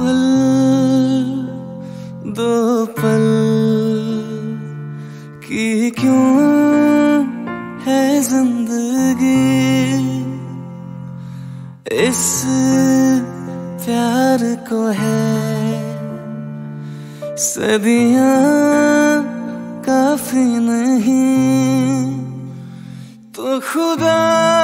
पल, दो पल। की क्यों है ज़िंदगी इस प्यार को है? सदियाँ काफ़ी नहीं तो खुदा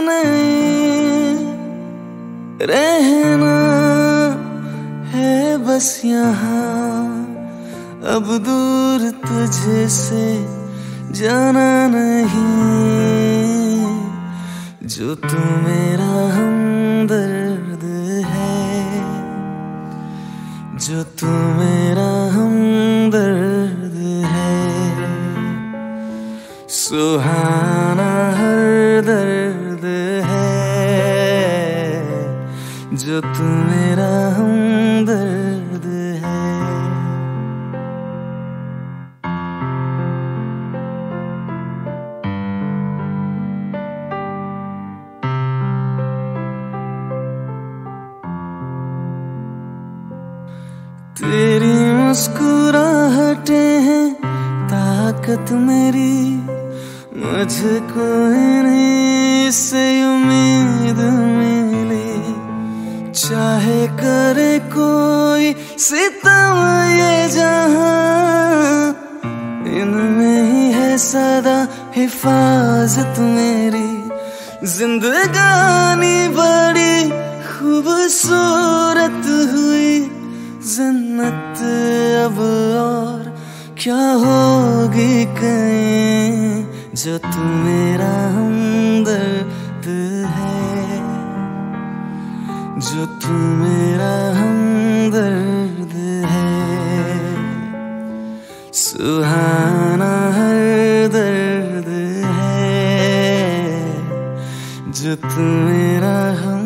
नहीं। रहना है बस यहाँ। अब दूर तुझसे जाना नहीं। जो तू मेरा हमदर्द है। जो तू मेरा हमदर्द है। सुहाना जो तू मेरा हमदर्द है। तेरी मुस्कुराहटे हैं ताकत मेरी मुझको इन्हीं से उम्मीद करे कोई सितम ये जहाँ। इनमें ही है सदा हिफाजत मेरी। जिंदगानी बड़ी खूबसूरत हुई। जन्नत अब और क्या होगी कहीं? जो तू मेरा हमदर्द तू मेरा हमदर्द है। सुहाना हर दर्द है। जो तू मेरा हम